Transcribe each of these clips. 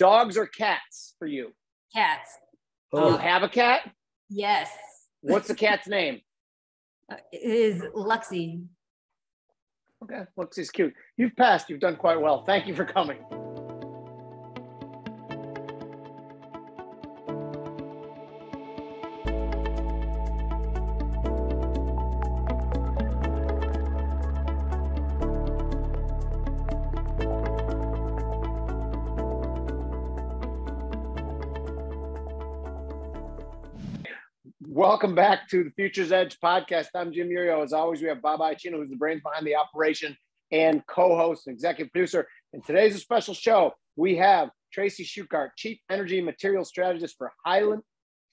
Dogs or cats for you? Cats. Do you Oh, have a cat? Yes. What's the cat's name? Uh, it is Luxie. Okay, looks is cute. You've passed. You've done quite well. Thank you for coming. Welcome back to the Futures Edge podcast. I'm Jim Iuorio. As always, we have Bob Iaccino, who's the brains behind the operation and co-host and executive producer. And today's a special show. We have Tracy Shuchart, Chief Energy and Materials Strategist for Highland.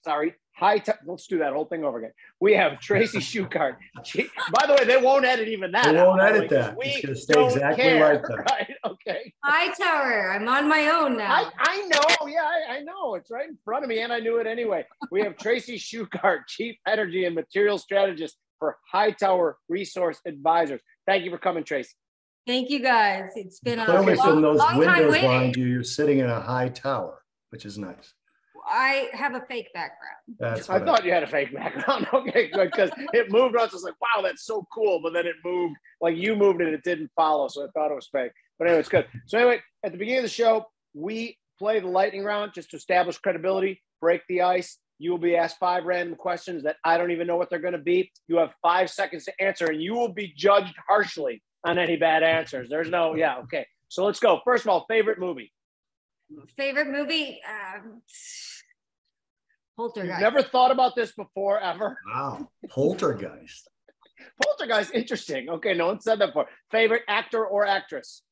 Sorry, High Tech. Let's do that whole thing over again. We have Tracy Shuchart. Chief, by the way, they won't edit even that. They won't out, edit because that. We It's gonna stay don't exactly care, like that. Right? Okay. Hi, Tower. I'm on my own now. I, I know. Yeah, I, I know. It's right in front of me, and I knew it anyway. We have Tracy Shuchart, Chief Energy and Materials Strategist for Hightower Resource Advisors. Thank you for coming, Tracy. Thank you guys. It's been a Clearly long, from those long time windows waiting. behind you, you're sitting in a high tower, which is nice. I have a fake background. That's I what thought you had a fake background. Okay, good. Because it moved on. So I was like, wow, that's so cool. But then it moved like you moved it, it didn't follow. So I thought it was fake. But anyway, it's good. So anyway, at the beginning of the show, we play the lightning round just to establish credibility, break the ice. You will be asked five random questions that I don't even know what they're going to be. You have five seconds to answer, and you will be judged harshly on any bad answers. There's no, yeah, okay. So let's go. First of all, favorite movie. Favorite movie? Um, You've never thought about this before, ever. Wow. Poltergeist. Poltergeist, interesting. Okay, no one said that before. Favorite actor or actress?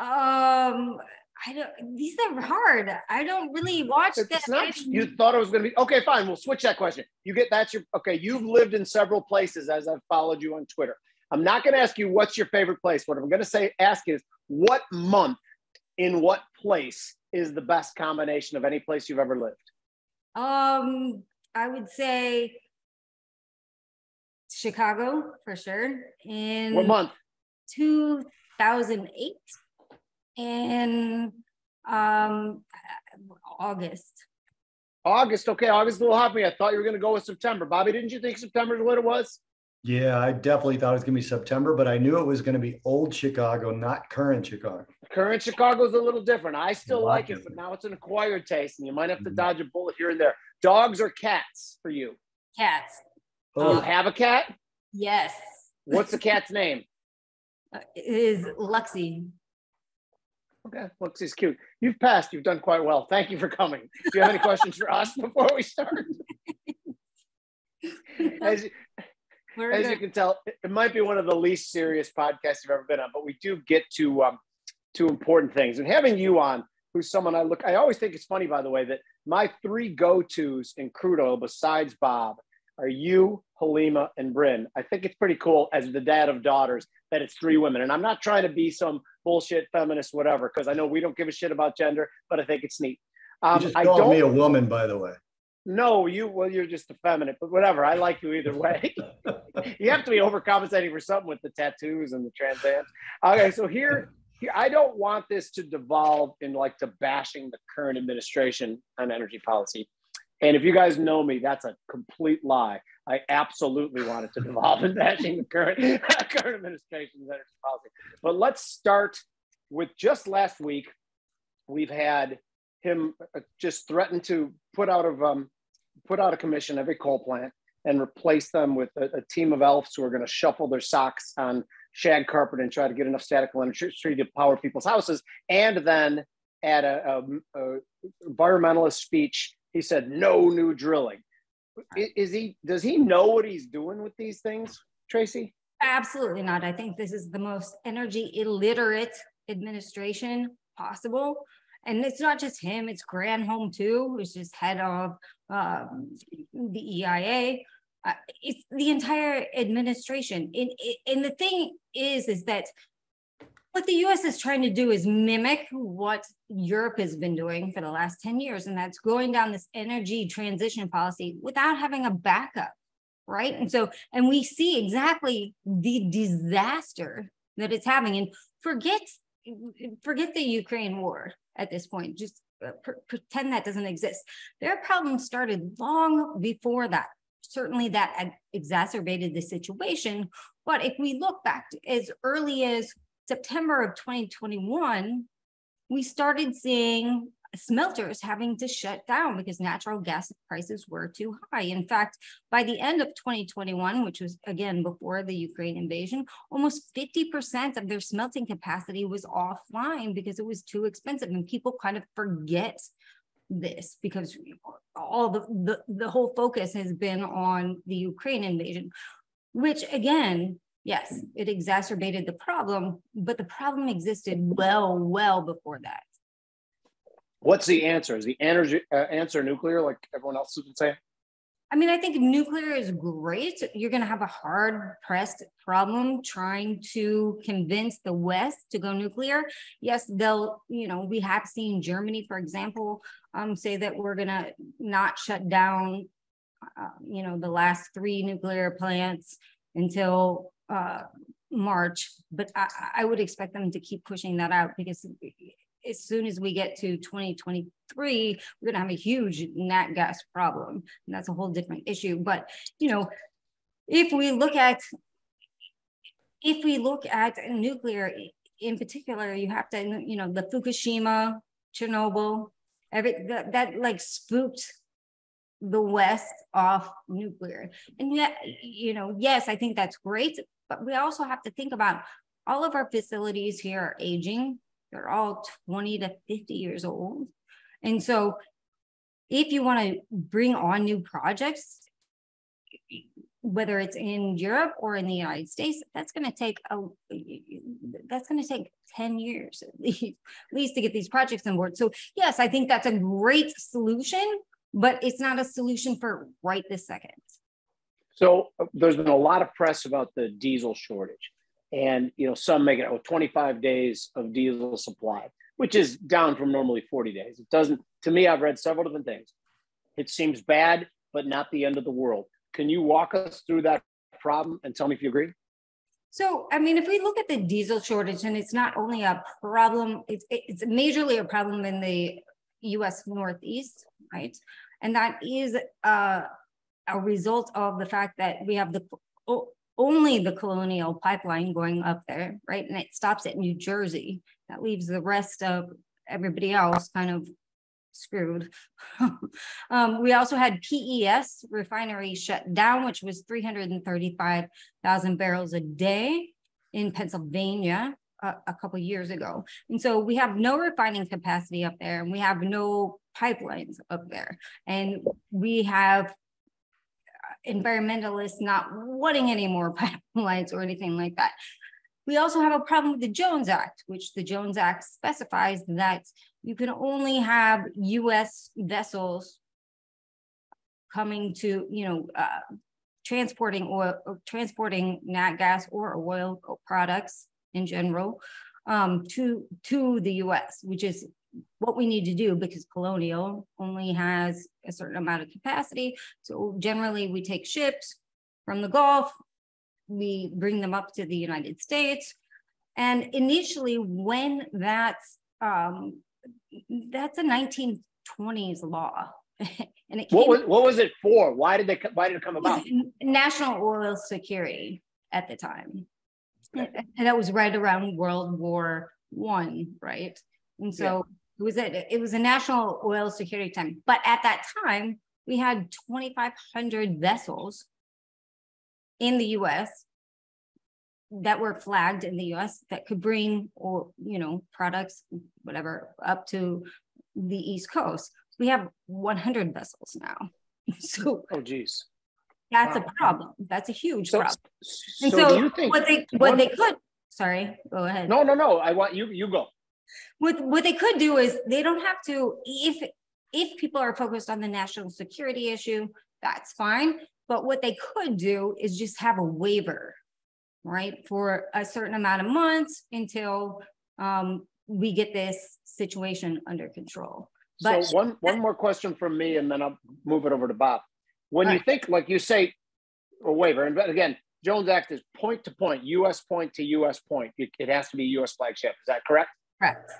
Um, I don't. These are hard. I don't really watch It's that. not. You thought it was going to be okay. Fine, we'll switch that question. You get that's your okay. You've lived in several places as I've followed you on Twitter. I'm not going to ask you what's your favorite place. What I'm going to say, ask is what month in what place is the best combination of any place you've ever lived? Um, I would say Chicago for sure. In What month? 2008 and um August. August. Okay, August a little hot for me. I thought you were going to go with September. Bobby, didn't you think September is what it was? Yeah, I definitely thought it was gonna be September, but I knew it was gonna be old Chicago, not current Chicago. Current Chicago is a little different. I still A lot like it, but now it's an acquired taste, and you might have to Mhm. dodge a bullet here and there. Dogs or cats for you? Cats. Do you Oh, have a cat? Yes. What's the cat's name? Uh, it is Luxie. Okay, looks is cute. You've passed. You've done quite well. Thank you for coming. Do you have any questions for us before we start? As, you- We're as you can tell, it it might be one of the least serious podcasts you've ever been on, but we do get to um, to important things. And having you on, who's someone I look, I always think it's funny, by the way, that my three go tos in crude oil besides Bob are you, Helima, and Bryn. I think it's pretty cool as the dad of daughters that it's three women. And I'm not trying to be some bullshit feminist, whatever, because I know we don't give a shit about gender, but I think it's neat. you Um, just I called don't me a woman, by the way. No, you well, you're just effeminate, but whatever. I like you either way. you have to be overcompensating for something with the tattoos and the Trans Ams. Okay, so here, here, I don't want this to devolve in like to bashing the current administration on energy policy. And if you guys know me, that's a complete lie. I absolutely want it to devolve in bashing the current current administration's energy policy. But let's start with just last week. We've had him uh, just threaten to put out of um, put out a commission every coal plant and replace them with a, a team of elves who are going to shuffle their socks on shag carpet and try to get enough static electricity to power people's houses. And then at a, a, a environmentalist speech, he said no new drilling. I- Is he? Does he know what he's doing with these things, Tracy? Absolutely not. I think this is the most energy illiterate administration possible. And it's not just him, it's Granholm too, who's just head of um, the EIA. Uh, it's the entire administration. And, and the thing is, is that what the US is trying to do is mimic what Europe has been doing for the last 10 years, and that's going down this energy transition policy without having a backup right? And so, and we see exactly the disaster that it's having. And forget, forget the Ukraine war at this point. Just uh, pretend that doesn't exist. Their problem started long before that. Certainly, that exacerbated the situation. But if we look back as early as September of 2021, we started seeing smelters having to shut down because natural gas prices were too high. In fact, by the end of 2021, which was again before the Ukraine invasion, almost 50% of their smelting capacity was offline because it was too expensive. And people kind of forget this because all the, the, the whole focus has been on the Ukraine invasion, which again, yes, it exacerbated the problem, but the problem existed well, well before that. What's the answer? Is the energy uh, answer nuclear, like everyone else has been saying? I mean, I think nuclear is great. You're going to have a hard pressed problem trying to convince the West to go nuclear. Yes, they'll, you know, we have seen Germany, for example, um, say that we're going to not shut down, uh, you know, the last three nuclear plants until uh, March. But I, I would expect them to keep pushing that out because as soon as we get to 2023, we're going to have a huge nat gas problem. And that's a whole different issue. But, you know, if we look at if we look at nuclear in particular, you have to, you know, the Fukushima, Chernobyl, every that, that like spooked the West off nuclear. And yet, you know, yes, I think that's great, but we also have to think about all of our facilities here are aging they're all 20 to 50 years old. And so if you want to bring on new projects, whether it's in Europe or in the United States, that's going to take a that's going to take 10 years at least, to get these projects on board. So yes, I think that's a great solution, but it's not a solution for right this second. So uh, there's been a lot of press about the diesel shortage and you know some make it oh, 25 days of diesel supply which is down from normally 40 days. It doesn't to me i've read several different things. It seems bad but not the end of the world. Can you walk us through that problem and tell me if you agree? So i mean if we look at the diesel shortage and it's not only a problem it's, it's majorly a problem in the us northeast right? And that is uh, a result of the fact that we have the only the Colonial Pipeline going up there, right? And it stops at New Jersey. That leaves the rest of everybody else kind of screwed. um, we also had PES refinery shut down, which was 335,000 barrels a day in Pennsylvania a, a couple years ago. And so we have no refining capacity up there and we have no pipelines up there. And we have environmentalists not wanting any more pipelines or anything like that. We also have a problem with the Jones Act, which the Jones Act specifies that you can only have US vessels coming to, you know, uh, transporting oil, transporting nat gas or oil products in general um, to, to the US, which is what we need to do because Colonial only has a certain amount of capacity. So generally we take ships from the Gulf, we bring them up to the United States. And initially when that's, um, that's a 1920s law. and it what was, what was it for? Why did they, why did it come about? National oil security at the time. Okay. And that was right around World War One, right? And so it was a, it was a national oil security time. But at that time, we had 2,500 vessels in the U.S. that were flagged in the U.S. that could bring or you know products, whatever, up to the East Coast. We have 100 vessels now. so oh geez, that's wow. a problem. That's a huge so, problem. So, and so you think what they what they could sorry, go ahead. No, no, no. I want you you go what what they could do is they don't have to if if people are focused on the national security issue that's fine. But what they could do is just have a waiver right for a certain amount of months until um, we get this situation under control. But so one one more question from me and then i'll move it over to bob. When you right. think like you say a waiver and again jones act is point to point us point to us point. It, it has to be us flagship. Is that correct correct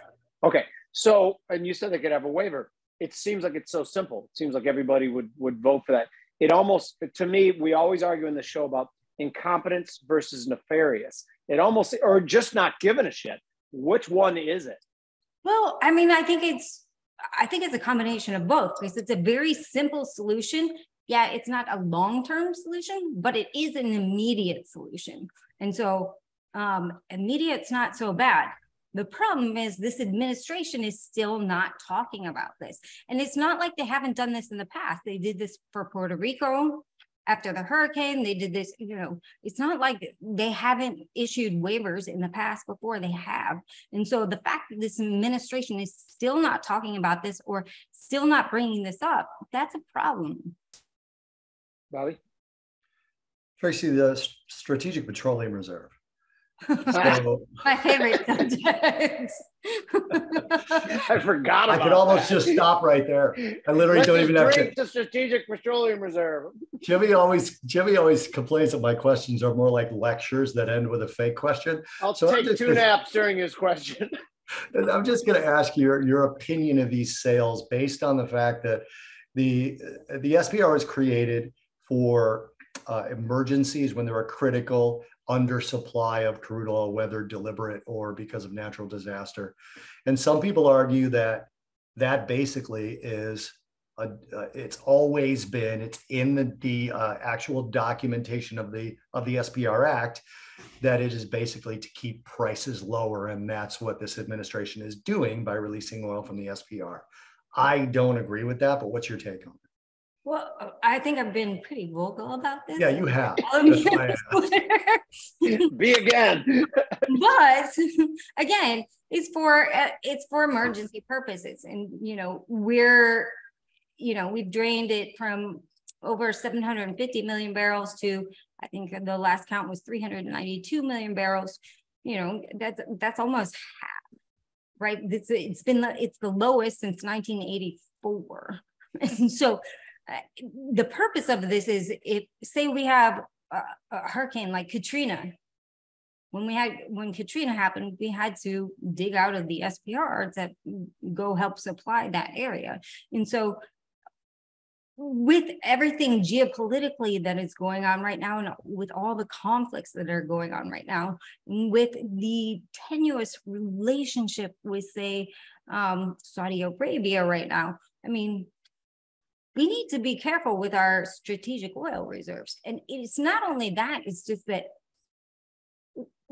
Okay, So, and you said they could have a waiver. It seems like it's so simple. It seems like everybody would would vote for that. It almost, to me, we always argue in the show about incompetence versus nefarious. It almost, or just not giving a shit. Which one is it? Well, I mean, I think it's I think it's a combination of both because it's a very simple solution. Yeah, it's not a long-term solution, but it is an immediate solution. And so um, immediate's not so bad. The problem is this administration is still not talking about this. And it's not like they haven't done this in the past. They did this for Puerto Rico after the hurricane. They did this, you know, it's not like they haven't issued waivers in the past before they have. And so the fact that this administration is still not talking about this or still not bringing this up, that's a problem. Bobby? Tracy, the Strategic Petroleum Reserve so, My favorite subject. I forgot I could almost that. just stop right there. I literally Let's don't even have to. the Strategic Petroleum Reserve. Jimmy always Jimmy always complains that my questions are more like lectures that end with a fake question. I'll so take two naps during his question. I'm just going to ask your your opinion of these sales based on the fact that the the SPR was created for uh, emergencies when there are critical undersupply of crude oil, whether deliberate or because of natural disaster. And some people argue that that basically is a, uh, it's always been it's in the, the uh, actual documentation of the of the SPR Act that it is basically to keep prices lower, and that's what this administration is doing by releasing oil from the SPR. I don't agree with that, but what's your take on it? Well, I think I've been pretty vocal about this. Yeah, you have. Be again. but again, it's for uh, it's for emergency purposes, and you know we're you know we've drained it from over 750 million barrels to I think the last count was 392 million barrels. You know that's that's almost half, right? It's it's been it's the lowest since 1984, and so the purpose of this is if say we have a, a, hurricane like Katrina, when we had when Katrina happened, we had to dig out of the SPR to go help supply that area. And so with everything geopolitically that is going on right now and with all the conflicts that are going on right now with the tenuous relationship with say um, saudi arabia right now i mean we need to be careful with our strategic oil reserves. And it's not only that, it's just that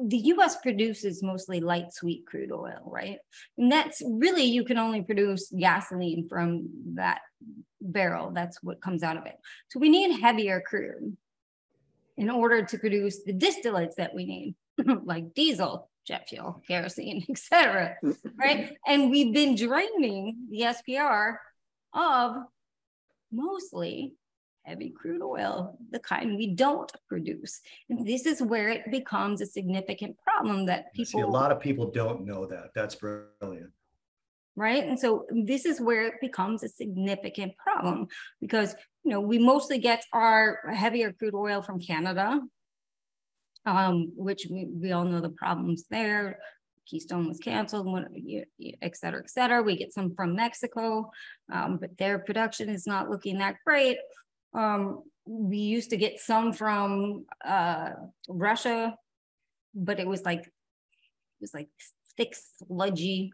the US produces mostly light sweet crude oil, right? And that's really, you can only produce gasoline from that barrel. That's what comes out of it. So we need heavier crude in order to produce the distillates that we need, like diesel, jet fuel, kerosene, etc. right? And we've been draining the SPR of mostly heavy crude oil, the kind we don't produce. And this is where it becomes a significant problem that people. See, a lot of people don't know that. That's brilliant. Right. And so this is where it becomes a significant problem because, you know, we mostly get our heavier crude oil from Canada, um, which we, we all know the problems there. Keystone was canceled, et cetera, et cetera. We get some from Mexico, um, but their production is not looking that great. Um, we used to get some from uh, Russia, but it was like it was like thick sludgy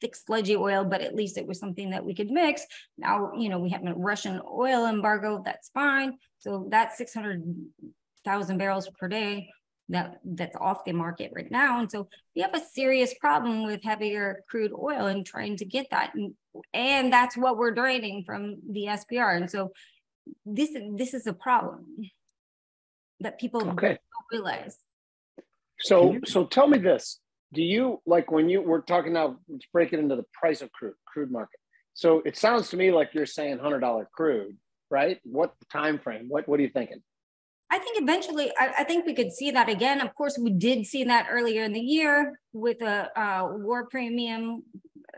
thick sludgy oil, but at least it was something that we could mix. Now, you know, we have a Russian oil embargo, that's fine. So that's 600,000 barrels per day that that's off the market right now. And so we have a serious problem with heavier crude oil and trying to get that. And, and that's what we're draining from the SPR. And so this this is a problem that people okay. don't realize. So so tell me this. Do you like when you we're talking now, let's break it into the price of crude, crude market. So it sounds to me like you're saying hundred dollar crude, right? What time frame? What what are you thinking? I think eventually, I, I, think we could see that again. Of course, we did see that earlier in the year with a, war premium,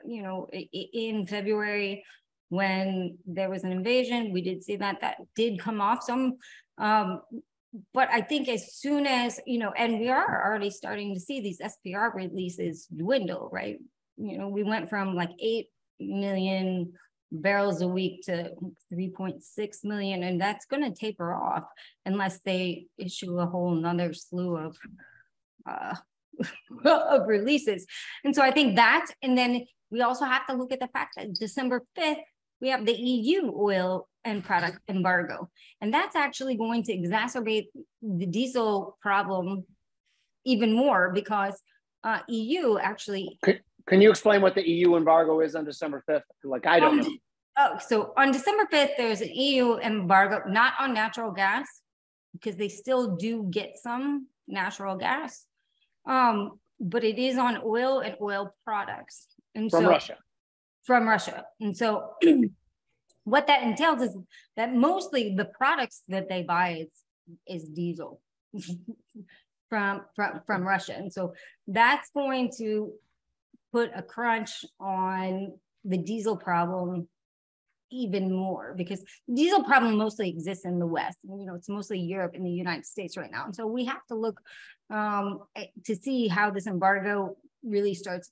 you know, in February when there was an invasion. We did see that that did come off some. Um, but I think as soon as, you know, and we are already starting to see these SPR releases dwindle, right? you know, we went from like 8 million barrels a week to 3.6 million, and that's going to taper off unless they issue a whole another slew of uh, of releases. And so I think that, and then we also have to look at the fact that December 5th, we have the EU oil and product embargo. And that's actually going to exacerbate the diesel problem even more because uh, EU actually. Can you explain what the EU embargo is on December 5th? Like, I don't um, know. Oh, so on December 5th, there's an EU embargo, not on natural gas, because they still do get some natural gas, um, but it is on oil and oil products. And from so, Russia. From Russia. And so what that entails is that mostly the products that they buy is, is diesel from, from, from Russia. And so that's going to put a crunch on the diesel problem even more because diesel problem mostly exists in the West. You know, it's mostly Europe and the United States right now. And so we have to look um, eh, to see how this embargo really starts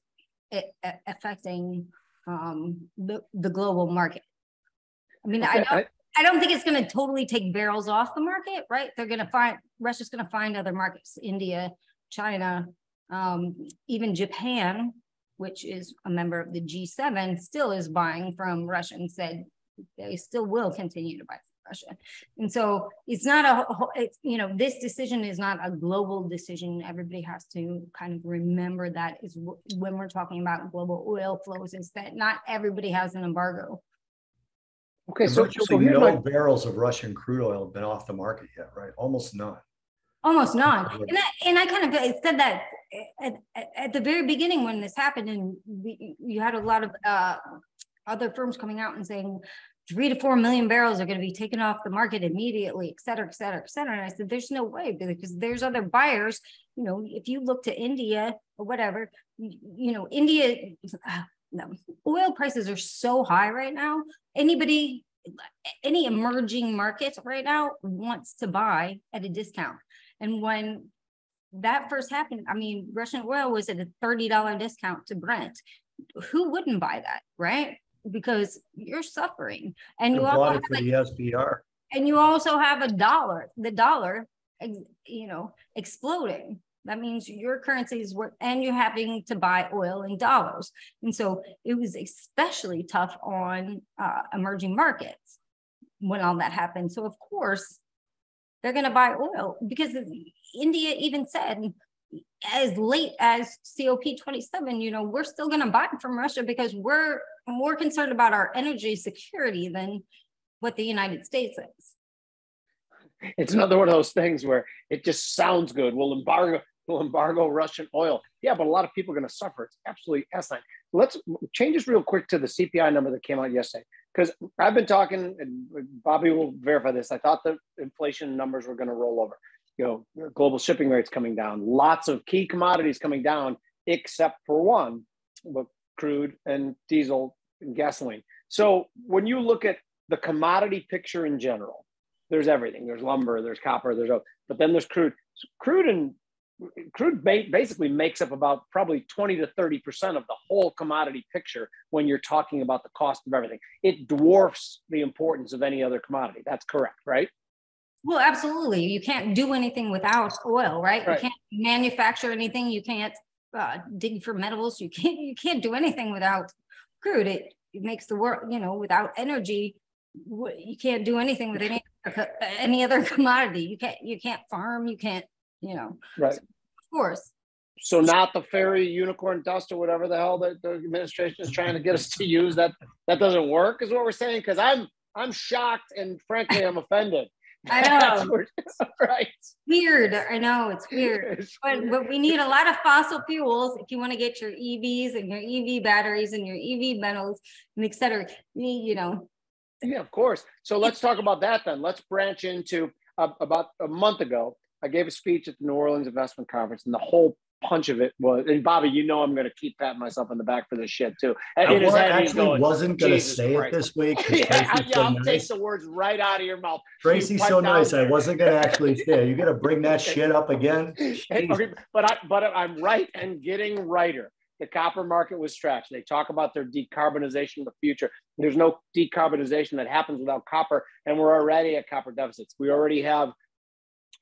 eh, eh, affecting um, the, the global market. I mean, okay, I don't, I, I don't think it's going to totally take barrels off the market, right? They're going to find Russia's going to find other markets, India, China, um, even Japan, which is a member of the G7, still is buying from Russia and said they still will continue to buy from Russia. And so it's not a, it's, you know, this decision is not a global decision. Everybody has to kind of remember that is when we're talking about global oil flows is that not everybody has an embargo. Okay, so, so no my... barrels of Russian crude oil have been off the market yet, right? Almost none. Almost none. And I, and I kind of said that at, at the very beginning when this happened, and we, you had a lot of uh, other firms coming out and saying three to four million barrels are going to be taken off the market immediately, et cetera, et cetera, et cetera. And I said, there's no way because there's other buyers. You know, if you look to India or whatever, you, you know, India, uh, no, oil prices are so high right now. Anybody, any emerging market right now wants to buy at a discount. And when that first happened, I mean, Russian oil was at a $30 discount to Brent. Who wouldn't buy that, right? Because you're suffering. And you also have for the SPR. And you also have a dollar, the dollar, you know, exploding. That means your currency is worth, and you're having to buy oil in dollars. And so it was especially tough on uh, emerging markets when all that happened. So, of course, they're going to buy oil because India even said as late as COP27, you know, we're still going to buy from Russia because we're more concerned about our energy security than what the United States is. It's another one of those things where it just sounds good. We'll embargo, we'll embargo Russian oil. Yeah, but a lot of people are going to suffer. It's absolutely asinine. Let's change this real quick to the CPI number that came out yesterday because I've been talking, and Bobby will verify this. I thought the inflation numbers were going to roll over. You know, global shipping rates coming down, lots of key commodities coming down, except for one, but crude and diesel and gasoline. So when you look at the commodity picture in general, there's everything. There's lumber, there's copper, there's oak, but then there's crude. Crude and crude basically makes up about probably 20 to 30% of the whole commodity picture when you're talking about the cost of everything. It dwarfs the importance of any other commodity. That's correct, right? Well, absolutely. You can't do anything without oil, right? right. You can't manufacture anything. You can't uh, dig for metals. You can't. You can't do anything without crude. It, it makes the world. You know, without energy, you can't do anything with any any other commodity. You can't. You can't farm. You can't you know. Right. So, of course. So not the fairy unicorn dust or whatever the hell that the administration is trying to get us to use. That that doesn't work, is what we're saying. Because I'm I'm shocked and frankly I'm offended. I know. right. Weird. I know it's weird. But, but we need a lot of fossil fuels if you want to get your EVs and your EV batteries and your EV metals and et cetera. You, know. Yeah, of course. So let's talk about that then. Let's branch into uh, about a month ago. I gave a speech at the New Orleans Investment Conference, and the whole punch of it was, and Bobby, you know, I'm going to keep patting myself on the back for this shit too. And I was, actually going, wasn't going to say Christ. it this week. yeah, I, will nice. take the words right out of your mouth. Tracy's so nice. I wasn't going to actually say. You got to bring that shit up again. okay, but I, but I'm right and getting righter. the copper market was stretched. They talk about their decarbonization of the future. There's no decarbonization that happens without copper, and we're already at copper deficits. We already have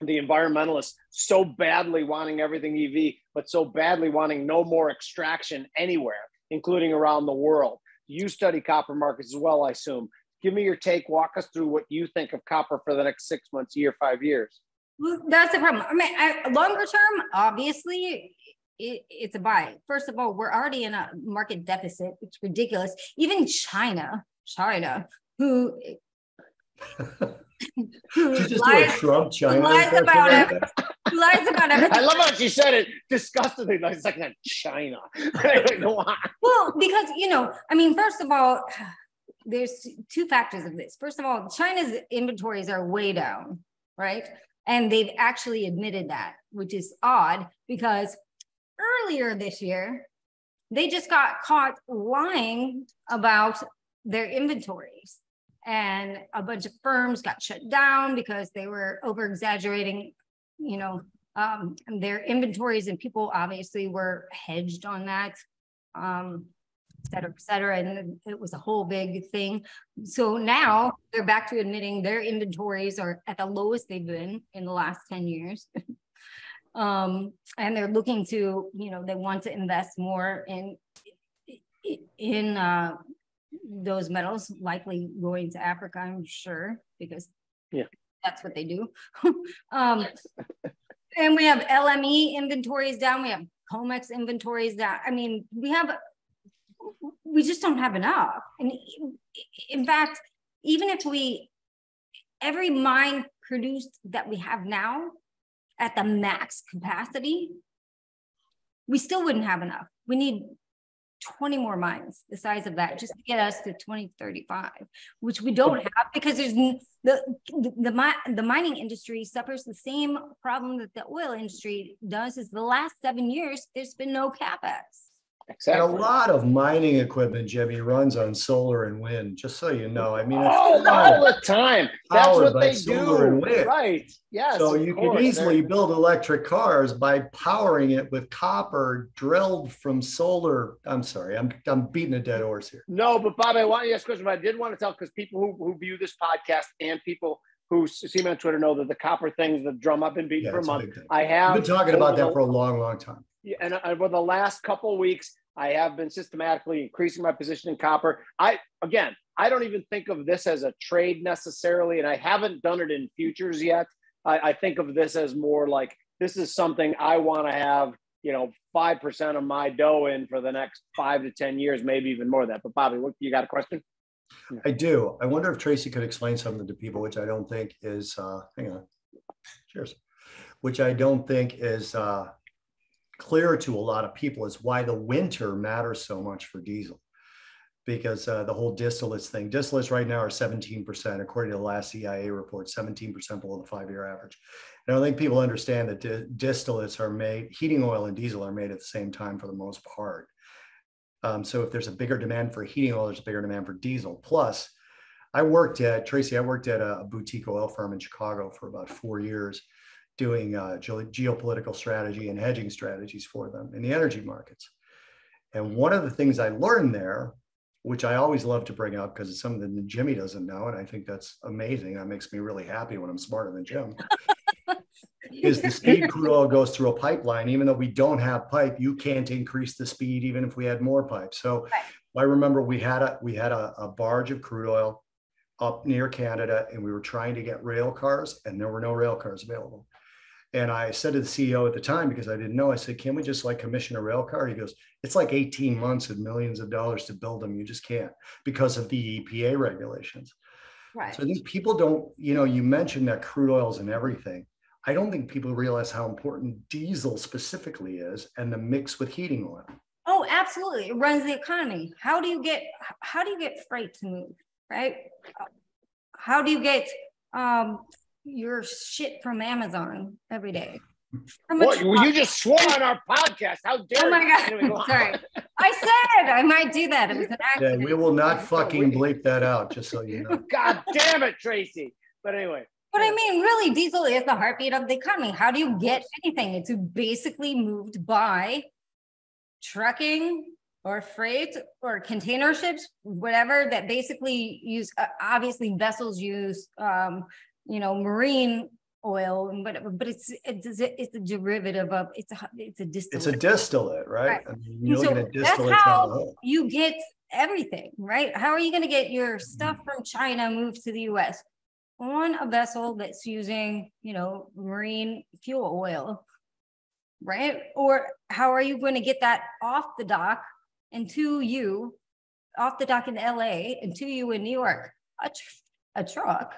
the environmentalists so badly wanting everything EV, but so badly wanting no more extraction anywhere, including around the world. You study copper markets as well, I assume. Give me your take. Walk us through what you think of copper for the next six months, year, five years. Well, that's the problem. I mean, I, longer term, obviously, it, it's a buy. First of all, we're already in a market deficit. It's ridiculous. Even China, China, who who you just lies, do a Trump China lies about it. lies about everything. I love how she said it disgustingly. Like it's like China. well, because you know, I mean, first of all, there's two factors of this. First of all, China's inventories are way down, right? And they've actually admitted that, which is odd because earlier this year, they just got caught lying about their inventories. And a bunch of firms got shut down because they were over exaggerating, you know, um, their inventories, and people obviously were hedged on that. Um, et cetera, et cetera. And it was a whole big thing. So now they're back to admitting their inventories are at the lowest they've been in the last 10 years. um, and they're looking to, you know, they want to invest more in, in uh, those metals, likely going to Africa, I'm sure, because yeah, that's what they do. um, and we have LME inventories down. We have COMEX inventories down. I mean, we have we just don't have enough. And in fact, even if we, every mine produced that we have now at the max capacity, we still wouldn't have enough. We need 20 more mines the size of that just to get us to 2035 which we don't have because there's the the, the, the mining industry suffers the same problem that the oil industry does is the last seven years there's been no capex Exactly. And a lot of mining equipment, Jimmy, runs on solar and wind. Just so you know, I mean, all, oh, all the time. That's what they do. Right? Yes. So you course. can easily They're... build electric cars by powering it with copper drilled from solar. I'm sorry, I'm I'm beating a dead horse here. No, but Bob, I want to ask a question. But I did want to tell because people who, who view this podcast and people who see me on Twitter know that the copper thing's the drum I've been beating yeah, for a month. I have I've been talking about that for a long, long time and over the last couple weeks, I have been systematically increasing my position in copper. I again, I don't even think of this as a trade necessarily, and I haven't done it in futures yet. I, I think of this as more like this is something I want to have, you know, five percent of my dough in for the next five to ten years, maybe even more of that. But Bobby, what you got a question? I do. I wonder if Tracy could explain something to people, which I don't think is. Uh, hang on. Cheers. Which I don't think is uh, clear to a lot of people is why the winter matters so much for diesel. Because uh, the whole distillates thing distillates right now are 17% according to the last EIA report 17% below the five-year average. And i think people understand that di- distillates are made heating oil and diesel are made at the same time for the most part. Um, so if there's a bigger demand for heating oil there's a bigger demand for diesel. Plus i worked at tracy i worked at a boutique oil firm in chicago for about four years doing uh, geopolitical strategy and hedging strategies for them in the energy markets. And one of the things I learned there, which I always love to bring up because it's something that Jimmy doesn't know, and I think that's amazing. That makes me really happy when I'm smarter than Jim. is the speed crude oil goes through a pipeline, even though we don't have pipe, you can't increase the speed even if we had more pipe. So right. I remember we had a we had a, a barge of crude oil up near Canada, and we were trying to get rail cars, and there were no rail cars available. And I said to the CEO at the time, because I didn't know, I said, can we just like commission a rail car? He goes, it's like 18 months and millions of dollars to build them. You just can't because of the EPA regulations. Right. So I think people don't, you know, you mentioned that crude oils and everything. I don't think people realize how important diesel specifically is and the mix with heating oil. Oh, absolutely. It runs the economy. How do you get how do you get freight to move? Right? How do you get um, your shit from Amazon every day. What, well, you just swore on our podcast. How dare Oh my God. Sorry. I said I might do that. It was an accident. Yeah, we will not fucking bleep that out, just so you know. God damn it, Tracy. But anyway. But I mean, really, diesel is the heartbeat of the economy. How do you get anything? It's basically moved by trucking or freight or container ships, whatever that basically use, uh, obviously vessels use, um, you know, marine oil, and whatever, but it's, it's, it's a derivative of, it's a, it's a distillate. It's a distillate. distillate, right? Right. I mean, you're So looking that's how- on the whole. You get everything, right? How are you gonna get your Mm-hmm. stuff from China moved to the US? On a vessel that's using, you know, marine fuel oil, right? Or how are you going to get that off the dock and to you, off the dock in LA and to you in New York? A, a truck.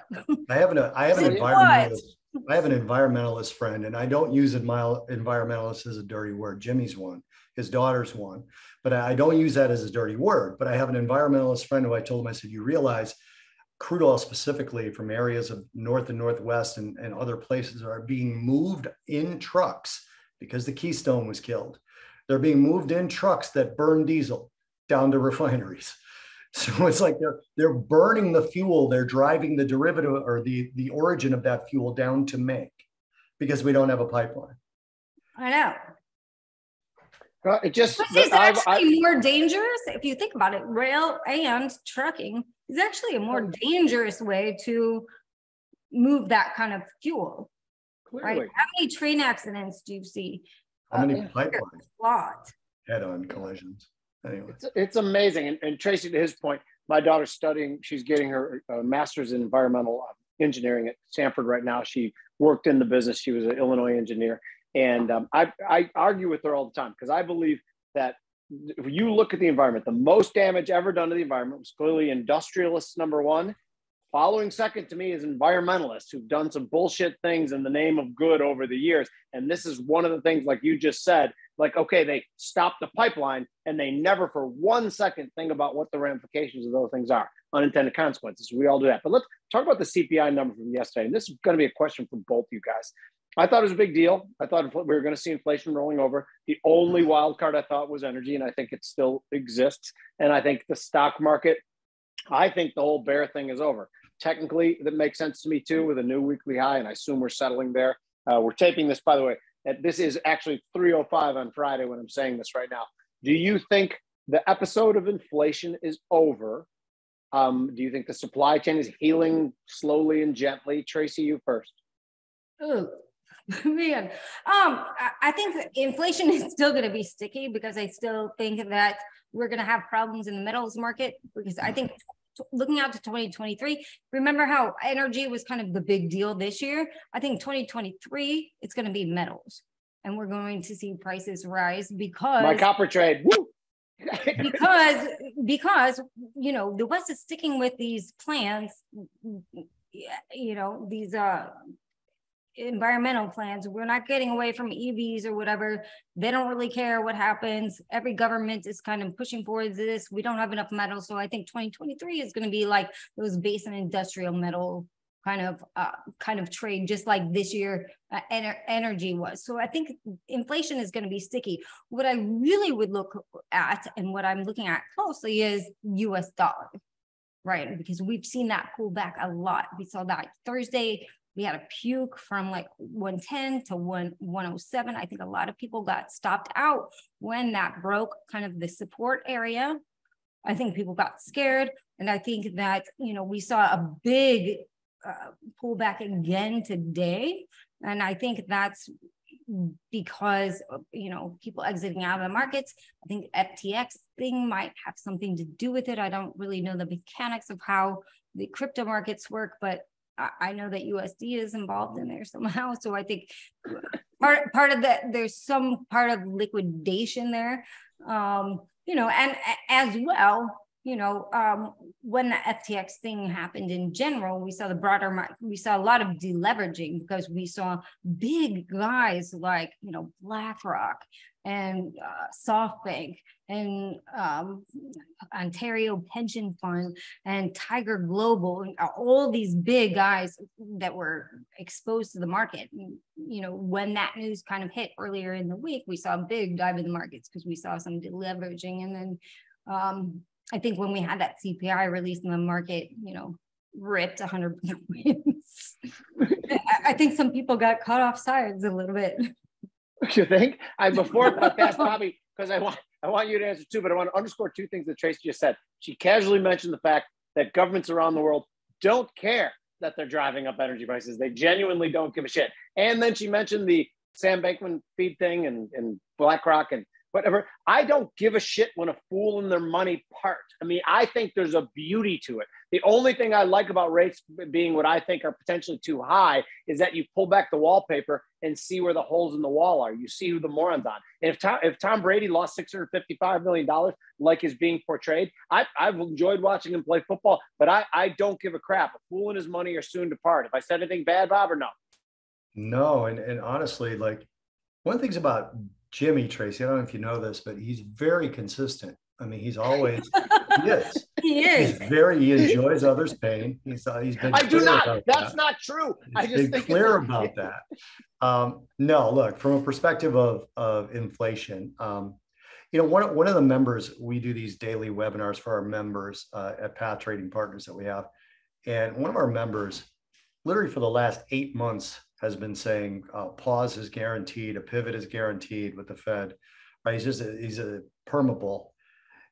I have an, I have an environmentalist, I have an environmentalist friend and I don't use environmentalist as a dirty word. Jimmy's one, his daughter's one, but I don't use that as a dirty word. But I have an environmentalist friend who I told him, I said, you realize crude oil specifically from areas of north and northwest and, and other places are being moved in trucks because the Keystone was killed. They're being moved in trucks that burn diesel down to refineries. So it's like they're they're burning the fuel, they're driving the derivative or the the origin of that fuel down to make because we don't have a pipeline. I know. Uh, it just, Which is I've- I- actually more dangerous if you think about it. Rail and trucking is actually a more dangerous way to move that kind of fuel, right? How many train accidents do you see? How many Uh, pipelines A lot. head-on collisions? Anyway, It's, it's amazing. And, and Tracy, to his point, my daughter's studying, she's getting her uh, master's in environmental uh, engineering at Stanford right now. She worked in the business. She was an Illinois engineer. And um, I, I argue with her all the time because I believe that if you look at the environment, the most damage ever done to the environment was clearly industrialists, number one. Following second to me is environmentalists who've done some bullshit things in the name of good over the years. And this is one of the things, like you just said, like, okay, they stopped the pipeline and they never for one second think about what the ramifications of those things are, unintended consequences. We all do that. But let's talk about the CPI number from yesterday. And this is going to be a question for both you guys. I thought it was a big deal. I thought we were going to see inflation rolling over. The only wild card I thought was energy, and I think it still exists. And I think the stock market, I think the whole bear thing is over. Technically, that makes sense to me too, with a new weekly high, and I assume we're settling there. Uh, we're taping this, by the way. That this is actually 3:05 on Friday when I'm saying this right now. Do you think the episode of inflation is over? Um, do you think the supply chain is healing slowly and gently? Tracy, you first. Ooh, man. Um, I, I think inflation is still going to be sticky because I still think that we're going to have problems in the metals market because I think looking out to 2023, remember how energy was kind of the big deal this year? I think 2023, it's going to be metals and we're going to see prices rise because My copper trade. Woo! because because you know the west is sticking with these plans yeah, you know these uh environmental plans. We're not getting away from evs or whatever. They don't really care what happens. Every government is kind of pushing forward this. We don't have enough metal. So i think 2023 is going to be like those base and industrial metal kind of uh, kind of trade just like this year uh, ener- energy was. So i think inflation is going to be sticky. What I really would look at and what I'm looking at closely is US dollar, right? Because we've seen that pull back a lot. We saw that Thursday, we had a puke from like 110 to 1, 107. I think a lot of people got stopped out when that broke kind of the support area. I think people got scared. And I think that, you know, we saw a big uh, pullback again today. And I think that's because you know people exiting out of the markets. I think FTX thing might have something to do with it. I don't really know the mechanics of how the crypto markets work, but I, know that USD is involved in there somehow. So I think part part of that there's some part of liquidation there, um, you know, and as well. You know, um, when the FTX thing happened in general, we saw the broader we saw a lot of deleveraging because we saw big guys like you know BlackRock and uh, SoftBank and um, Ontario Pension Fund and Tiger Global and all these big guys that were exposed to the market. You know, when that news kind of hit earlier in the week, we saw a big dive in the markets because we saw some deleveraging. And then um, I think when we had that CPI release in the market, you know, ripped 100 points. I- I think some people got caught off sides a little bit. you think? I before I passed Bobby because I want I want you to answer too, but I want to underscore two things that Tracy just said. She casually mentioned the fact that governments around the world don't care that they're driving up energy prices. They genuinely don't give a shit. And then she mentioned the Sam Bankman Fried thing and, and BlackRock and whatever. I don't give a shit when a fool and their money part. I mean, I think there's a beauty to it. The only thing I like about rates being what I think are potentially too high is that you pull back the wallpaper and see where the holes in the wall are. You see who the morons on. And if Tom, if Tom Brady lost $655 million like is being portrayed, I, I've enjoyed watching him play football, but I, I don't give a crap. A fool and his money are soon to part. If I said anything bad, Bob, or no? No. And, and honestly, like one of the things about Jimmy Tracy, I don't know if you know this, but he's very consistent. I mean, he's always he is. He is. He's very he enjoys others' pain. He's uh, he's been. I do not. That's that. not true. He's I just been think clear it's- about that. Um, no, look from a perspective of of inflation. Um, you know, one one of the members we do these daily webinars for our members uh, at Path Trading Partners that we have, and one of our members, literally for the last eight months, has been saying uh, pause is guaranteed, a pivot is guaranteed with the Fed. Right? He's just a, he's a permabull.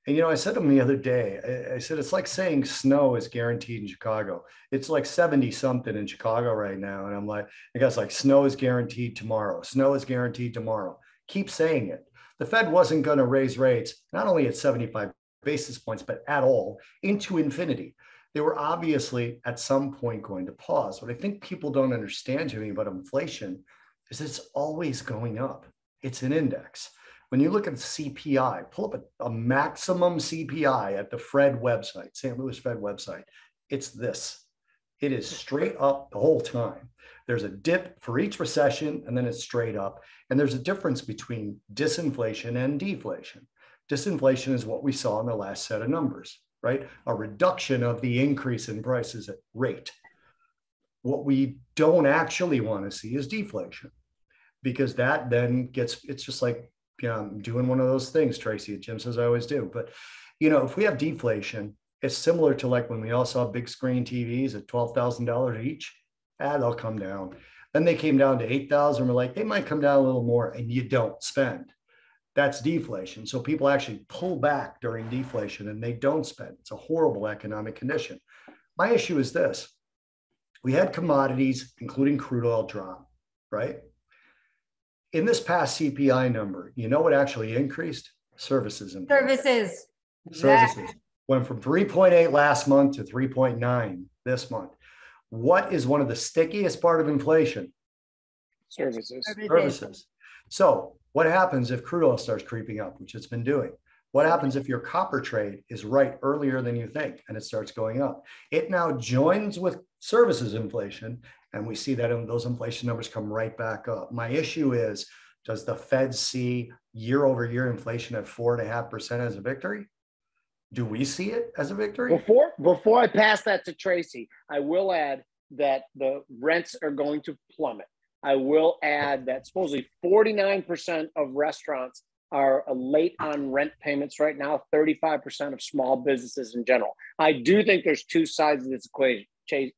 And you know, I said to him the other day, I, I said it's like saying snow is guaranteed in Chicago. It's like 70 something in Chicago right now. And I'm like, I guess like snow is guaranteed tomorrow. Snow is guaranteed tomorrow. Keep saying it. The Fed wasn't going to raise rates, not only at 75 basis points, but at all into infinity. They were obviously at some point going to pause. What I think people don't understand, Jimmy, about inflation is it's always going up. It's an index when you look at CPI, pull up a, a, maximum CPI at the Fred website, St. Louis Fed website. It's this. It is straight up the whole time. There's a dip for each recession, and then it's straight up. And there's a difference between disinflation and deflation. Disinflation is what we saw in the last set of numbers, right? A reduction of the increase in prices at rate. What we don't actually want to see is deflation because that then gets, it's just like know, I'm doing one of those things, Tracy. Jim says I always do. But you know, if we have deflation, it's similar to like when we all saw big screen TVs at twelve thousand dollars each. Ah, they'll come down. Then they came down to eight thousand. We're like, they might come down a little more, and you don't spend. That's deflation. So people actually pull back during deflation and they don't spend. It's a horrible economic condition. My issue is this: we had commodities, including crude oil, drop, right? in this past CPI number, you know what actually increased? Services. Inflation. Services. Services went from 3.8 last month to 3.9 this month. What is one of the stickiest part of inflation? Services. Services. So what happens if crude oil starts creeping up, which it's been doing? What happens if your copper trade is right earlier than you think and it starts going up? It now joins with services inflation and we see that in those inflation numbers come right back up. My issue is, does the Fed see year over year inflation at four and a half percent as a victory? Do we see it as a victory? Before before I pass that to Tracy, I will add that the rents are going to plummet. I will add that supposedly 49% of restaurants are late on rent payments right now, 35% of small businesses in general. I do think there's two sides of this equation. Tracy,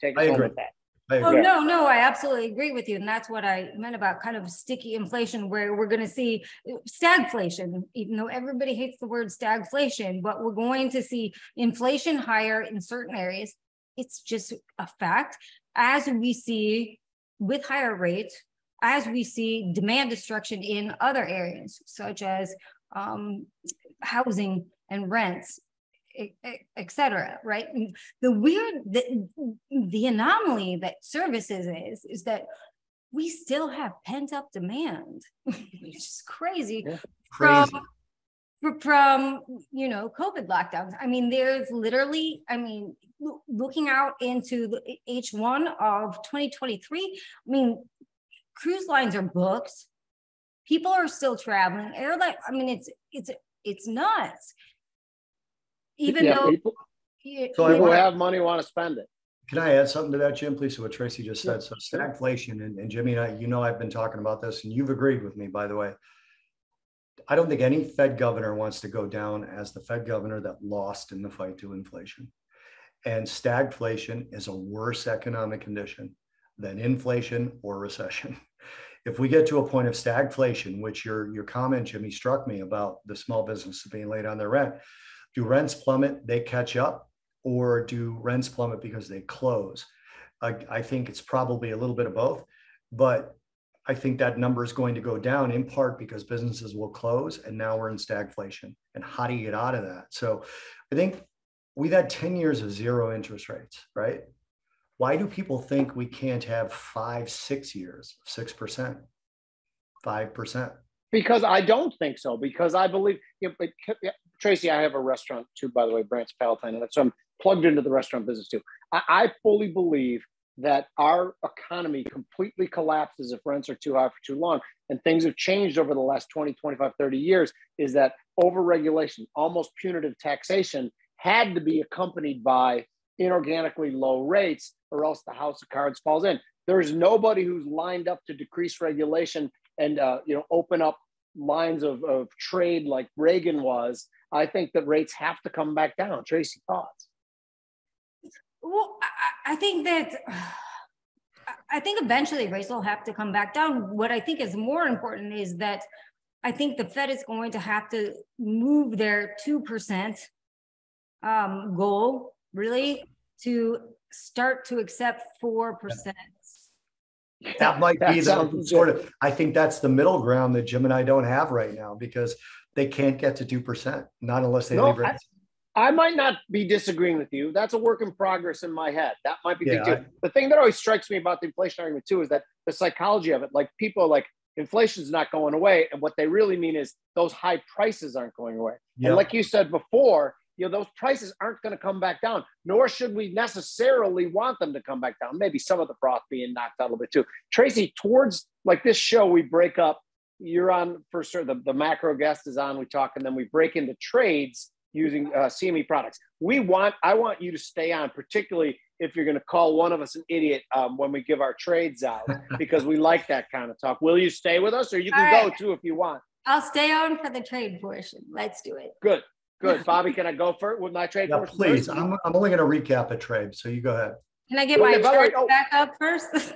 take us home with that. Oh, no, no, I absolutely agree with you. And that's what I meant about kind of sticky inflation, where we're going to see uh, stagflation, even though everybody hates the word stagflation, but we're going to see inflation higher in certain areas. It's just a fact. As we see with higher rates, as we see demand destruction in other areas, such as um, housing and rents, etc. right the weird the, the anomaly that services is is that we still have pent up demand which is crazy, yeah. crazy. From, from you know covid lockdowns i mean there's literally i mean looking out into the h1 of 2023 i mean cruise lines are booked people are still traveling airline i mean it's it's it's nuts even yeah, though people, so people who have money want to spend it. Can I add something to that, Jim? Please, to what Tracy just said. So stagflation, and, and Jimmy and I, you know, I've been talking about this, and you've agreed with me, by the way. I don't think any Fed governor wants to go down as the Fed governor that lost in the fight to inflation. And stagflation is a worse economic condition than inflation or recession. if we get to a point of stagflation, which your your comment, Jimmy, struck me about the small businesses being late on their rent, do rents plummet? They catch up, or do rents plummet because they close? I, I think it's probably a little bit of both, but I think that number is going to go down in part because businesses will close, and now we're in stagflation. And how do you get out of that? So, I think we've had 10 years of zero interest rates, right? Why do people think we can't have five, six years, 6%, 5%? Because I don't think so. Because I believe, you know, Tracy, I have a restaurant too, by the way, Brant's Palatine. And so I'm plugged into the restaurant business too. I, I fully believe that our economy completely collapses if rents are too high for too long. And things have changed over the last 20, 25, 30 years is that overregulation, almost punitive taxation had to be accompanied by inorganically low rates or else the house of cards falls in. There's nobody who's lined up to decrease regulation and uh, you know open up lines of, of trade like Reagan was. I think that rates have to come back down. Tracy, thoughts? Well, I, I think that I think eventually rates will have to come back down. What I think is more important is that I think the Fed is going to have to move their 2% um, goal really to start to accept 4%. That might be the sort of, I think that's the middle ground that Jim and I don't have right now because they can't get to 2%, not unless they no, leave I, I, might not be disagreeing with you. That's a work in progress in my head. That might be yeah, I, the thing that always strikes me about the inflation argument too is that the psychology of it, like people like inflation is not going away. And what they really mean is those high prices aren't going away. Yep. And like you said before, you know, those prices aren't going to come back down, nor should we necessarily want them to come back down. Maybe some of the froth being knocked out a little bit too. Tracy, towards like this show, we break up. You're on for sure. The, the macro guest is on. We talk, and then we break into trades using uh, CME products. We want, I want you to stay on, particularly if you're going to call one of us an idiot um, when we give our trades out, because we like that kind of talk. Will you stay with us, or you can right. go too if you want? I'll stay on for the trade portion. Let's do it. Good. Good. Bobby, can I go for it with my trade? Yeah, please. I'm, I'm only going to recap a trade. So you go ahead. Can I get my chart oh. back up first?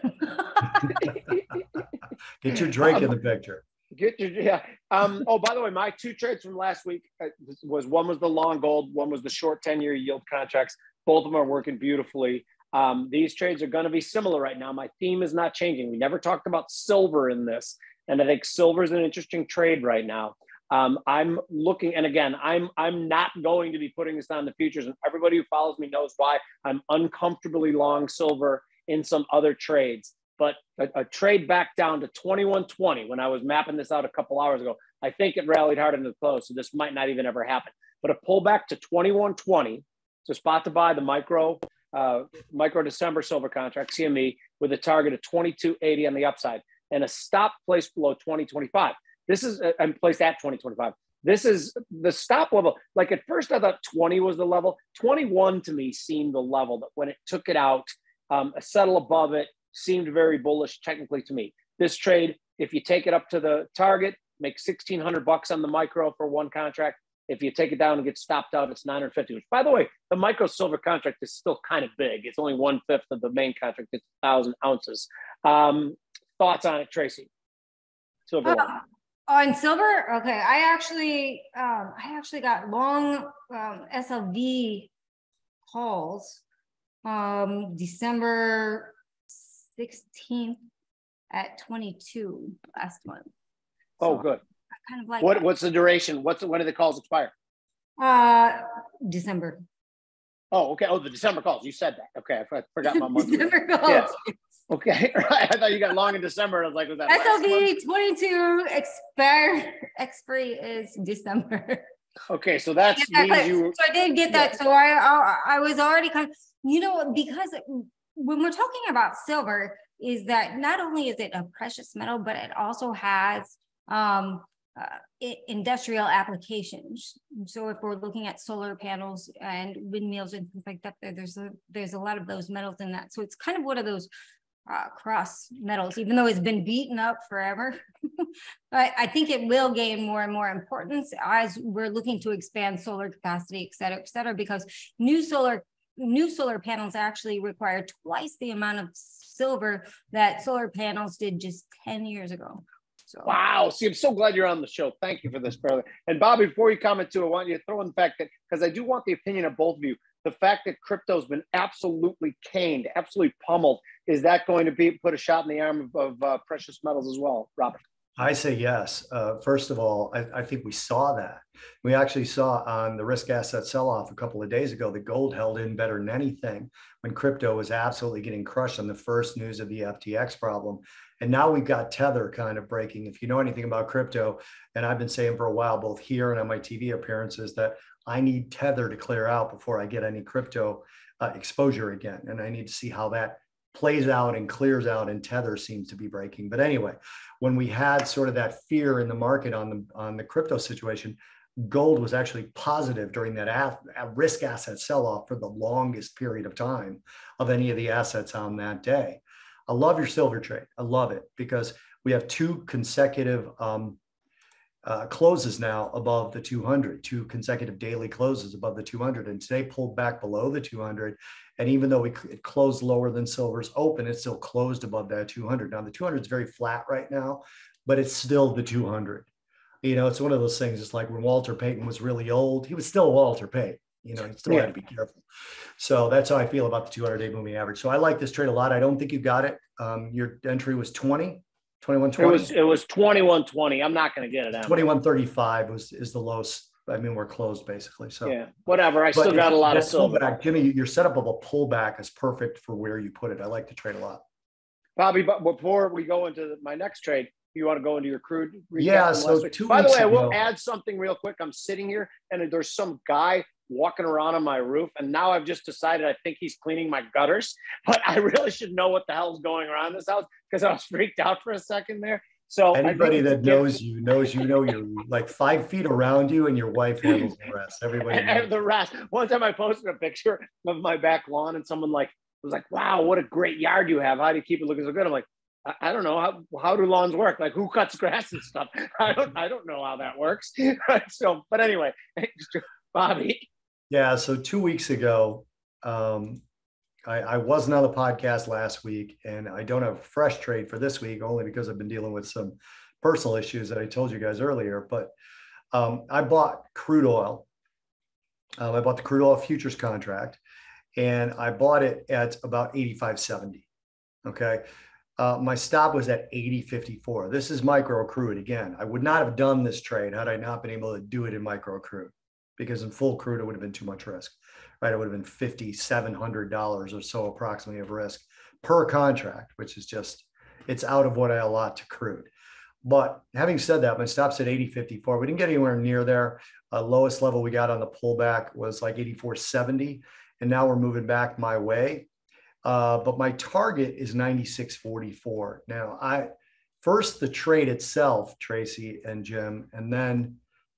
get your Drake um, in the picture. Get your yeah. Um, oh, by the way, my two trades from last week uh, was one was the long gold, one was the short 10 year yield contracts. Both of them are working beautifully. Um, these trades are going to be similar right now. My theme is not changing. We never talked about silver in this, and I think silver is an interesting trade right now. Um, I'm looking, and again, I'm I'm not going to be putting this on the futures, and everybody who follows me knows why I'm uncomfortably long silver in some other trades. But a, a trade back down to 2120 when I was mapping this out a couple hours ago, I think it rallied hard into the close, so this might not even ever happen. But a pullback to 2120, so spot to buy the micro uh, micro December silver contract CME with a target of 2280 on the upside and a stop placed below 2025. This is, uh, I'm placed at 2025. This is the stop level. Like at first, I thought 20 was the level. 21 to me seemed the level that when it took it out, um, a settle above it seemed very bullish technically to me. This trade, if you take it up to the target, make 1600 bucks on the micro for one contract. If you take it down and get stopped out, it's 950. Which, by the way, the micro silver contract is still kind of big. It's only one fifth of the main contract. It's thousand ounces. Um, thoughts on it, Tracy? Silver. Uh, on silver, okay. I actually, um, I actually got long um, SLV calls um, December 16th at 22 last month. Oh, good. I kind of like what, what's the duration? What's the, when do the calls expire? Uh, December. Oh, okay. Oh, the December calls. You said that. Okay, I forgot my month. December calls. Yes. Okay, right. I thought you got long in December. I was like, was that SLV 22 expire expiry is December. Okay, so that's yeah, you. So I did get that. Yeah. So I, I I was already kind of you know because when we're talking about silver is that not only is it a precious metal but it also has um uh, industrial applications. So if we're looking at solar panels and windmills and things like that, there's a there's a lot of those metals in that. So it's kind of one of those uh, cross metals, even though it's been beaten up forever. I, I think it will gain more and more importance as we're looking to expand solar capacity, et cetera, et cetera, because new solar new solar panels actually require twice the amount of silver that solar panels did just 10 years ago. So Wow. See, I'm so glad you're on the show. Thank you for this, brother. And Bobby, before you comment too, I want you to throw in the fact that because I do want the opinion of both of you. The fact that crypto's been absolutely caned, absolutely pummeled, is that going to be put a shot in the arm of, of uh, precious metals as well, Robert? I say yes. Uh, first of all, I, I, think we saw that. We actually saw on the risk asset sell off a couple of days ago that gold held in better than anything when crypto was absolutely getting crushed on the first news of the FTX problem. And now we've got Tether kind of breaking. If you know anything about crypto, and I've been saying for a while, both here and on my TV appearances, that I need Tether to clear out before I get any crypto uh, exposure again. And I need to see how that plays out and clears out and tether seems to be breaking but anyway when we had sort of that fear in the market on the on the crypto situation gold was actually positive during that af- risk asset sell off for the longest period of time of any of the assets on that day i love your silver trade i love it because we have two consecutive um, uh, closes now above the 200, two consecutive daily closes above the 200. And today pulled back below the 200. And even though it closed lower than silver's open, it still closed above that 200. Now the 200 is very flat right now, but it's still the 200. You know, it's one of those things. It's like when Walter Payton was really old, he was still Walter Payton. You know, you still yeah. had to be careful. So that's how I feel about the 200 day moving average. So I like this trade a lot. I don't think you got it. Um, your entry was 20. 2120. It was it was 2120. I'm not going to get it out. 2135 was is the lowest. I mean, we're closed basically. So yeah, whatever. I still got a lot of silver. Pullback, Jimmy, your setup of a pullback is perfect for where you put it. I like to trade a lot. Bobby, but before we go into my next trade, you want to go into your crude? Yeah. So two By the way, ago, I will add something real quick. I'm sitting here and there's some guy walking around on my roof. And now I've just decided I think he's cleaning my gutters, but I really should know what the hell's going around this house because I was freaked out for a second there. So anybody that knows you knows you know you're like five feet around you, and your wife handles the rest. Everybody and the rest. One time I posted a picture of my back lawn, and someone like was like, "Wow, what a great yard you have! How do you keep it looking so good?" I'm like, I, I don't know how how do lawns work. Like who cuts grass and stuff? I don't I don't know how that works. so, but anyway, Bobby, yeah. So two weeks ago, um, I, I, wasn't on the podcast last week, and I don't have a fresh trade for this week only because I've been dealing with some personal issues that I told you guys earlier. But um, I bought crude oil. Um, I bought the crude oil futures contract, and I bought it at about 85.70. Okay. Uh, my stop was at 80.54. This is micro crude. Again, I would not have done this trade had I not been able to do it in micro crude because in full crude, it would have been too much risk, right? It would have been $5,700 or so approximately of risk per contract, which is just, it's out of what I allot to crude. But having said that, my stop's at 80.54. We didn't get anywhere near there. Uh, lowest level we got on the pullback was like 84.70. And now we're moving back my way. Uh, but my target is 96.44. Now, I first the trade itself, Tracy and Jim, and then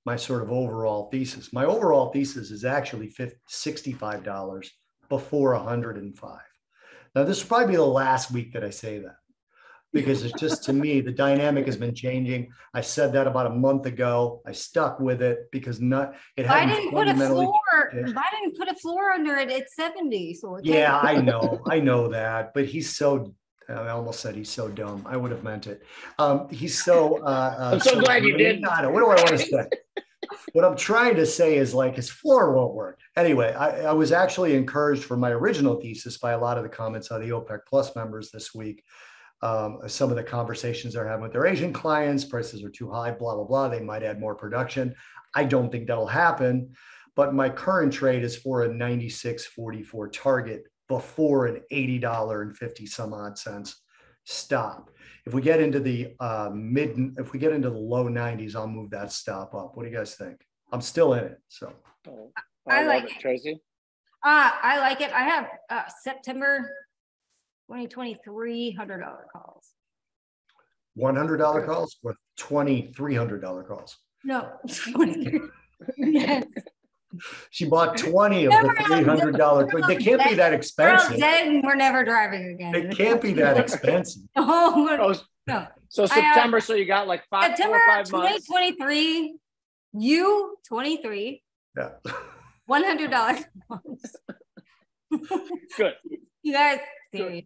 my sort of overall thesis. My overall thesis is actually $65 before 105. Now, this will probably be the last week that I say that because it's just to me, the dynamic has been changing. I said that about a month ago. I stuck with it because not it I didn't put a floor. Changed. didn't put a floor under it at 70. So yeah, I know, I know that, but he's so I almost said he's so dumb. I would have meant it. Um, he's so. Uh, uh, I'm so, so glad you did. What do I want to say? What I'm trying to say is like his floor won't work. Anyway, I, I, was actually encouraged for my original thesis by a lot of the comments on the OPEC Plus members this week. Um, some of the conversations they're having with their Asian clients, prices are too high, blah, blah, blah. They might add more production. I don't think that'll happen. But my current trade is for a 96.44 target before an $80 and 50 some odd cents stop. If we get into the uh, mid, if we get into the low 90s, I'll move that stop up. What do you guys think? I'm still in it. So oh, I, I like it, Tracy. Uh, I like it. I have uh, September 2023 $100 calls. $100 calls or $2,300 calls? No, yes. She bought 20 of the $300. They can't be that expensive. We're dead and we're never driving again. It can't be that expensive. oh, no. So uh, September, have, so you got like five, September four, five 2023, you 23. Yeah. $100. Good. You guys, Good.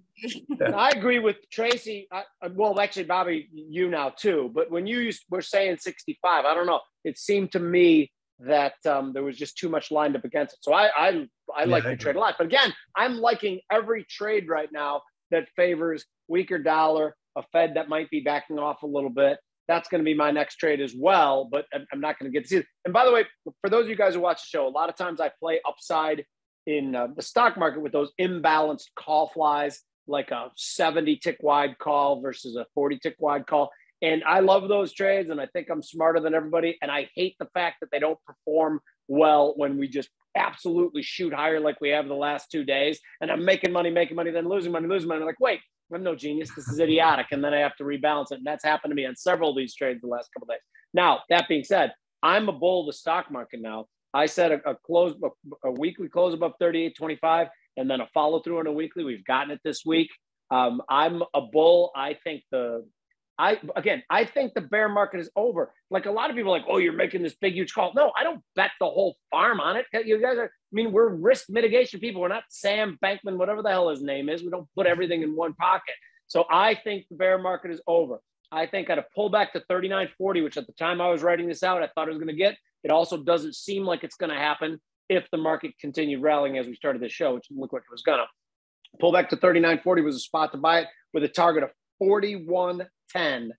I agree with Tracy. I, uh, well, actually, Bobby, you now too. But when you used, were saying 65, I don't know. It seemed to me that um, there was just too much lined up against it. So I I, I yeah, like I the trade a lot. But again, I'm liking every trade right now that favors weaker dollar, a Fed that might be backing off a little bit. That's going to be my next trade as well. But I'm not going to get to see it. And by the way, for those of you guys who watch the show, a lot of times I play upside in uh, the stock market with those imbalanced call flies, like a 70 tick wide call versus a 40 tick wide call. And I love those trades, and I think I'm smarter than everybody. And I hate the fact that they don't perform well when we just absolutely shoot higher like we have the last two days. And I'm making money, making money, then losing money, losing money. I'm like, wait, I'm no genius. This is idiotic. And then I have to rebalance it. And that's happened to me on several of these trades the last couple days. Now, that being said, I'm a bull of the stock market now. I said a, a close, a, a, weekly close above 38.25, and then a follow through on a weekly. We've gotten it this week. Um, I'm a bull. I think the I again, I think the bear market is over. Like a lot of people, like, oh, you're making this big, huge call. No, I don't bet the whole farm on it. You guys are. I mean, we're risk mitigation people. We're not Sam Bankman, whatever the hell his name is. We don't put everything in one pocket. So I think the bear market is over. I think at a pullback to 39.40, which at the time I was writing this out, I thought it was going to get. It also doesn't seem like it's going to happen if the market continued rallying as we started this show, which looked like it was going to. Pull back to 39.40 was a spot to buy it with a target of 41.10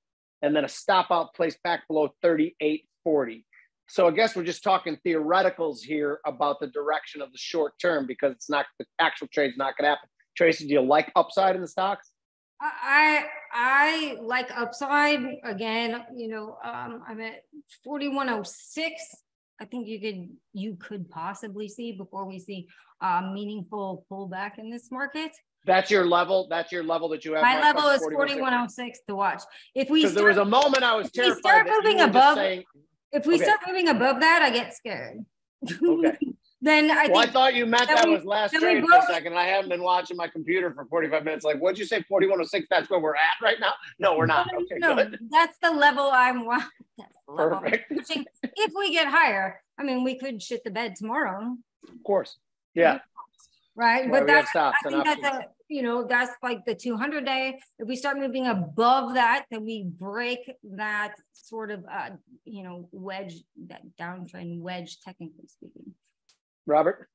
and then a stop out place back below 38.40. So I guess we're just talking theoreticals here about the direction of the short term because it's not the actual trade's not going to happen. Tracy, do you like upside in the stocks? I I like upside again. You know, um, I'm at 4106. I think you could you could possibly see before we see a meaningful pullback in this market. That's your level. That's your level that you have. My level is 4106 to watch. If we start, there was a moment I was terrified. If we start moving above, saying, if we okay. start moving above that, I get scared. Okay. then I well, I thought you meant that, we, was last trade for a second. I haven't been watching my computer for 45 minutes. Like, what'd you say? 4106? That's where we're at right now? No, we're not. Okay, no, good. That's the level I'm that's the level Perfect. If we get higher, I mean, we could shit the bed tomorrow. Of course. Yeah. Right. Well, but that's, I think that's a, you know, that's like the 200 day. If we start moving above that, then we break that sort of, uh, you know, wedge, that downtrend wedge, technically speaking. Robert?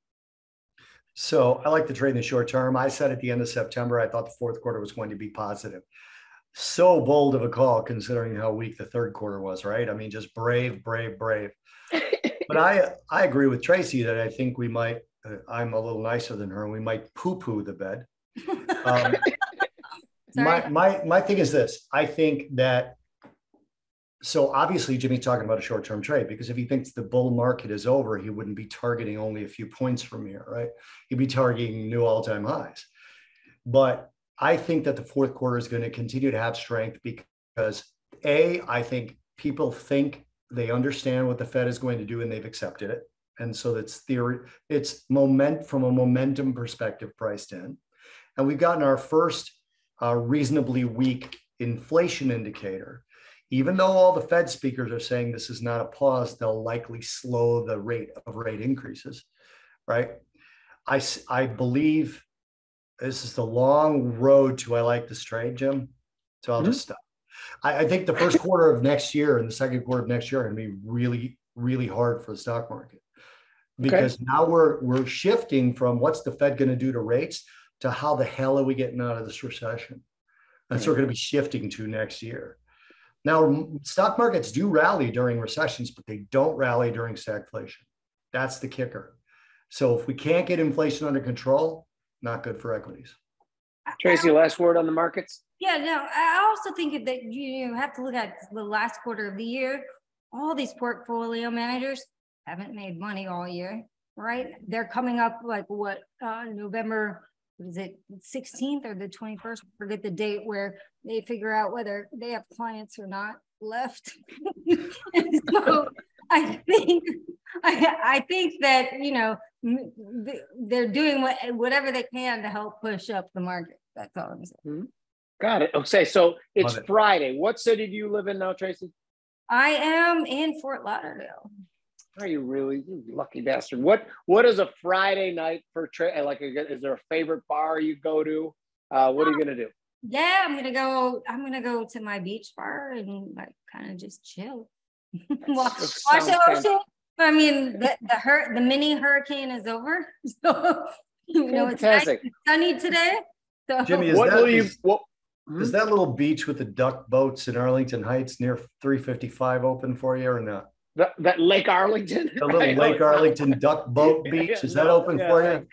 So I like to trade in the short term. I said at the end of September, I thought the fourth quarter was going to be positive. So bold of a call considering how weak the third quarter was, right? I mean, just brave, brave, brave. but I I agree with Tracy that I think we might. Uh, I'm a little nicer than her, and we might poo-poo the bed. Um, my my my thing is this: I think that so obviously Jimmy's talking about a short-term trade because if he thinks the bull market is over, he wouldn't be targeting only a few points from here, right? He'd be targeting new all-time highs. But I think that the fourth quarter is going to continue to have strength because A, I think people think they understand what the Fed is going to do and they've accepted it. And so that's theory, it's moment from a momentum perspective priced in. And we've gotten our first uh, reasonably weak inflation indicator even though all the Fed speakers are saying this is not a pause, they'll likely slow the rate of rate increases, right? I, I believe this is the long road to I like this trade, Jim. So I'll mm-hmm. just stop. I, I, think the first quarter of next year and the second quarter of next year are going to be really, really hard for the stock market because okay. now we're we're shifting from what's the Fed going to do to rates to how the hell are we getting out of this recession? That's mm-hmm. what we're going to be shifting to next year. Now, stock markets do rally during recessions, but they don't rally during stagflation. That's the kicker. So if we can't get inflation under control, not good for equities. Tracy, last word on the markets? Yeah, no, I also think that you have to look at the last quarter of the year. All these portfolio managers haven't made money all year, right? They're coming up like what uh, November is it 16th or the 21st? Forget the date where they figure out whether they have clients or not left. so I think I, I think that you know they're doing what, whatever they can to help push up the market. That's all I'm saying. Mm-hmm. Got it. Okay, so it's it. Friday. What city do you live in now, Tracy? I am in Fort Lauderdale. Are you really you lucky bastard? What What is a Friday night for trade? Like, is there a favorite bar you go to? Uh, what are you gonna do? Yeah, I'm gonna go. I'm gonna go to my beach bar and like kind of just chill. watch watch the ocean. I mean, the the hur- the mini hurricane is over, so you know it's nice sunny today. So Jimmy, is what that, will you? is- What, is that little beach with the duck boats in Arlington Heights near 355 open for you or not? That, that Lake Arlington? The little I know Lake. Arlington duck boat beach, is that open yeah, for you?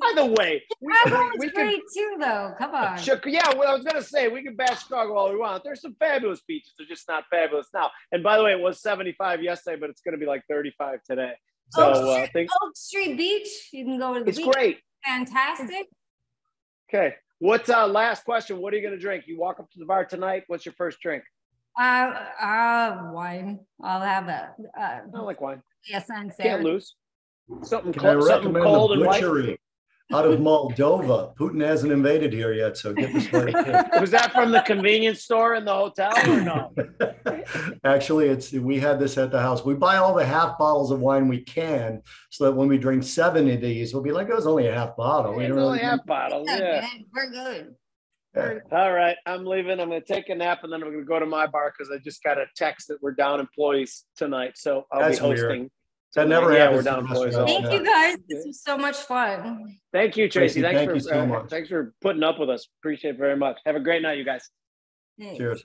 By the way, we, Chicago we, we is can great too, though. Come on. Chic- yeah, well, I was gonna say we can bash Chicago all we want. There's some fabulous beaches. They're just not fabulous now. And by the way, it was 75 yesterday, but it's gonna be like 35 today. So Oak, uh, Street, think Oak Street Beach. You can go to the it's beach. great. Fantastic. Okay. What's uh last question? What are you gonna drink? You walk up to the bar tonight. What's your first drink? Uh, uh, wine. I'll have a. Uh, I like wine. yes, I'm Can't lose. Something, Can I cold, something cold the and white. butchery out of Moldova? Putin hasn't invaded here yet, so get this right. Was that from the convenience store in the hotel or no? Actually, it's we had this at the house. We buy all the half bottles of wine we can, so that when we drink seven of these, we'll be like, it was only a half bottle. We It's only really half bottle. Yeah, Yeah. man, we're good. Yeah. All right, I'm leaving. I'm going to take a nap and then I'm going to go to my bar because I just got a text that we're down employees tonight. So I'll That's be weird. hosting. That never yeah, happens we're down in employees. restaurants. Thank you guys. This was so much fun. Thank you, Tracy. Tracy, thanks thank for you so uh, much. thanks for putting up with us. Appreciate it very much. Have a great night, you guys. Thanks. Cheers.